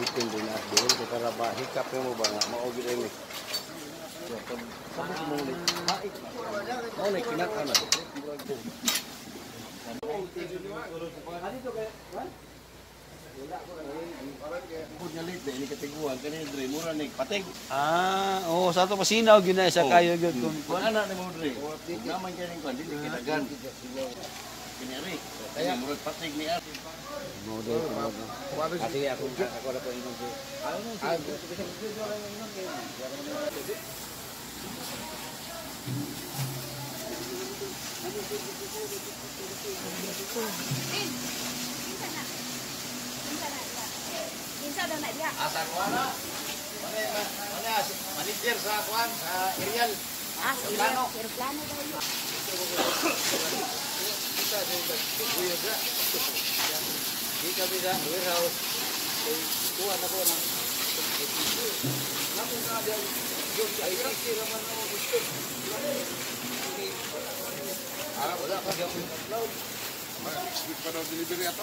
Itin din na doon kay ba hikap mo ba nga ini. So pag sabot mo ni haik. Kinaka na. Ah, oh, sa to pasinaw gyud na sa Oh. kayo gyud kun Kung anak ni mo dre. Naman kani kwan dili kinagan. Kini ari. Kaya murag pateg ni ari. Model Ati ako ako na po inom si. Ah, Minsan daw na diha. Asa ko ana? Mana mana manager sa kuan sa aerial. Ah, sa plano. Aeroplano daw yun. Kita kuya ga. Di kami sa warehouse. Kay kuan ako ng Namun ka dia yung ay kiki raman ako gusto. Ah, wala ka diyan. Speed pa daw delivery ato.